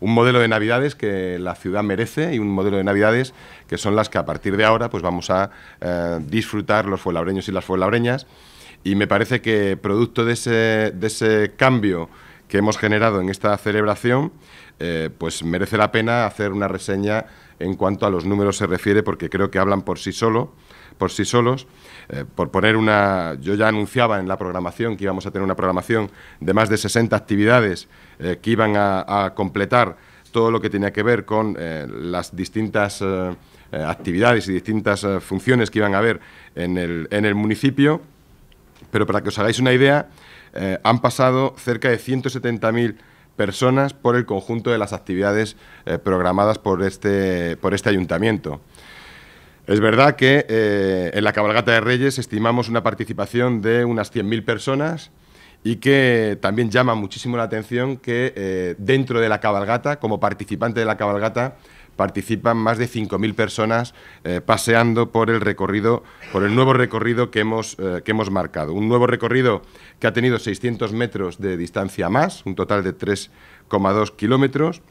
un modelo de Navidades que la ciudad merece y un modelo de Navidades que son las que a partir de ahora pues vamos a eh, disfrutar los fuelabreños y las fuelabreñas y me parece que producto de ese, de ese cambio que hemos generado en esta celebración, eh, pues merece la pena hacer una reseña en cuanto a los números se refiere, porque creo que hablan por sí solo, por sí solos. Eh, por poner una, yo ya anunciaba en la programación que íbamos a tener una programación de más de 60 actividades eh, que iban a, completar todo lo que tenía que ver con las distintas actividades y distintas funciones que iban a haber en el, en el municipio. Pero para que os hagáis una idea, eh, han pasado cerca de 170.000 personas por el conjunto de las actividades eh, programadas por este, por este ayuntamiento. Es verdad que eh, en la cabalgata de Reyes estimamos una participación de unas 100.000 personas y que también llama muchísimo la atención que dentro de la cabalgata, como participante de la cabalgata, participan más de 5.000 personas eh, paseando por el recorrido, por el nuevo recorrido que hemos, eh, que hemos marcado. Un nuevo recorrido que ha tenido 600 metros de distancia más, un total de 3,2 kilómetros,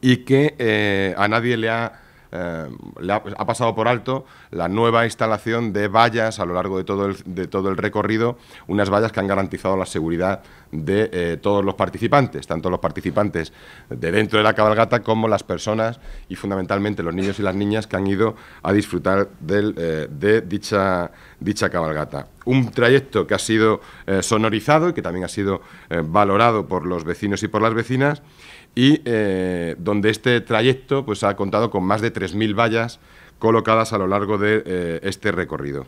y que eh, a nadie le ha eh, le ha, pasado por alto la nueva instalación de vallas a lo largo de todo el, de todo el recorrido, unas vallas que han garantizado la seguridad de eh, todos los participantes, tanto los participantes de dentro de la cabalgata como las personas y fundamentalmente los niños y las niñas que han ido a disfrutar eh, de dicha, dicha cabalgata. Un trayecto que ha sido sonorizado y que también ha sido valorado por los vecinos y por las vecinas y eh, donde este trayecto pues, ha contado con más de 3.000 vallas colocadas a lo largo de eh, este recorrido.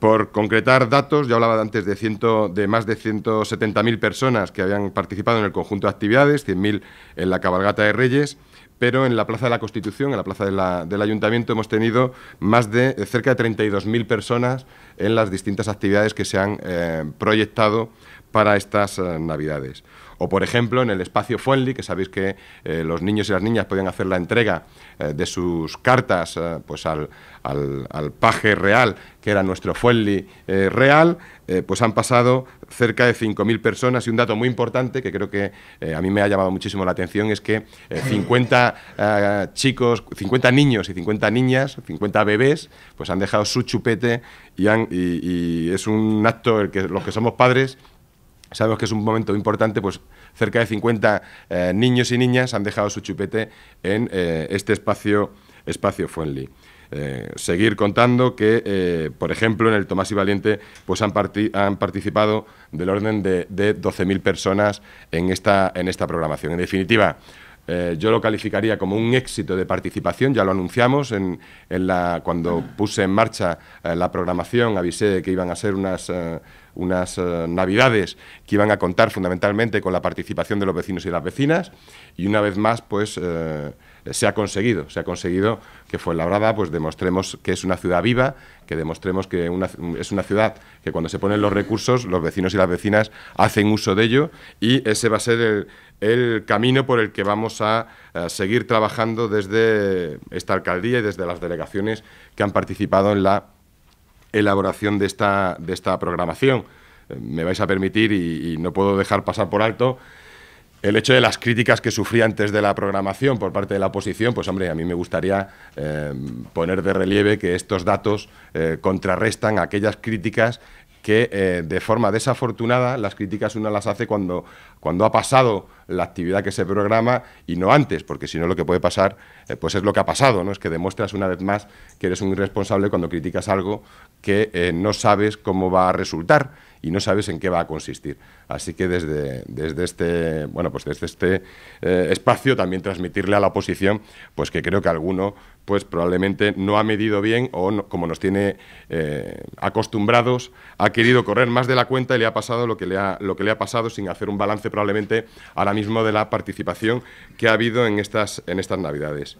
Por concretar datos, ya hablaba antes de, ciento, de más de 170.000 personas que habían participado en el conjunto de actividades, 100.000 en la cabalgata de Reyes, pero en la Plaza de la Constitución, en la Plaza del Ayuntamiento, hemos tenido más de eh, cerca de 32.000 personas en las distintas actividades que se han proyectado para estas Navidades. O, por ejemplo, en el espacio Fuenli, que sabéis que eh, los niños y las niñas podían hacer la entrega eh, de sus cartas eh, pues al, paje real, que era nuestro Fuenli real, pues han pasado cerca de 5.000 personas. Y un dato muy importante que creo que a mí me ha llamado muchísimo la atención es que 50 chicos, 50 niños y 50 niñas, 50 bebés, pues han dejado su chupete y, han, y, es un acto el que los que somos padres sabemos que es un momento importante, pues cerca de 50 eh, niños y niñas han dejado su chupete en eh, este espacio, espacio Fuenli. Eh, seguir contando que, por ejemplo, en el Tomás y Valiente pues han, participado del orden de, de 12.000 personas en esta, en esta programación. En definitiva, yo lo calificaría como un éxito de participación, ya lo anunciamos en, la, cuando puse en marcha la programación, avisé que iban a ser unas unas eh, navidades que iban a contar fundamentalmente con la participación de los vecinos y las vecinas y una vez más pues eh, se ha conseguido, se ha conseguido que Fuenlabrada pues demostremos que es una ciudad viva, que demostremos que es una ciudad que cuando se ponen los recursos los vecinos y las vecinas hacen uso de ello y ese va a ser el, camino por el que vamos a, a seguir trabajando desde esta alcaldía y desde las delegaciones que han participado en la elaboración de esta, de esta programación. Eh, me vais a permitir, y, no puedo dejar pasar por alto, el hecho de las críticas que sufrí antes de la programación por parte de la oposición, pues hombre, a mí me gustaría eh, poner de relieve que estos datos eh, contrarrestan aquellas críticas que eh, de forma desafortunada las críticas uno las hace cuando, cuando ha pasado la actividad que se programa y no antes, porque si no lo que puede pasar eh, pues es lo que ha pasado, ¿no? es que demuestras una vez más que eres un irresponsable cuando criticas algo que eh, no sabes cómo va a resultar y no sabes en qué va a consistir. Así que desde, desde este, bueno, pues desde este eh, espacio también transmitirle a la oposición pues que creo que alguno pues probablemente no ha medido bien o como nos tiene eh, acostumbrados ha querido correr más de la cuenta y le ha pasado lo que le ha, lo que le ha pasado sin hacer un balance probablemente ahora mismo de la participación que ha habido en estas, en estas Navidades.